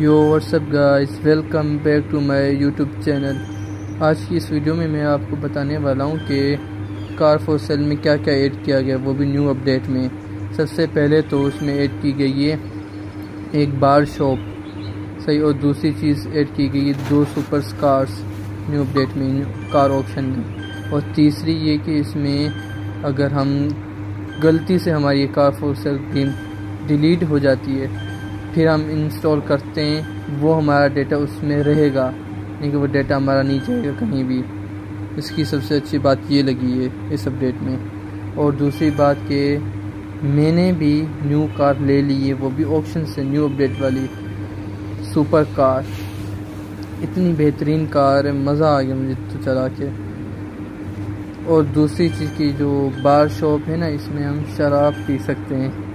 Yo what's up guys welcome back to my YouTube channel आज की इस video में मैं आपको बताने वाला हूँ कि कार फॉर सेल में क्या क्या ऐड किया गया, वो भी न्यू अपडेट में। सबसे पहले तो उसमें ऐड की गई है एक बार शॉप सही, और दूसरी चीज़ ऐड की गई है दो सुपर कार्स न्यू अपडेट में कार ऑप्शन में। और तीसरी ये कि इसमें अगर हम गलती से हमारी car for sale game delete हो जाती है फिर हम इंस्टॉल करते हैं, वो हमारा डेटा उसमें रहेगा। नहीं कि वो डेटा हमारा नहीं जाएगा कहीं भी। इसकी सबसे अच्छी बात ये लगी है, इस अपडेट में। और दूसरी बात कि मैंने भी न्यू कार ले ली है, वो भी ऑप्शन से न्यू अपडेट वाली। सुपर कार इतनी बेहतरीन कार है, मज़ा आ गया मुझे तो चला के। और दूसरी चीज़ की जो बार शॉप है ना, इसमें हम शराब पी सकते हैं।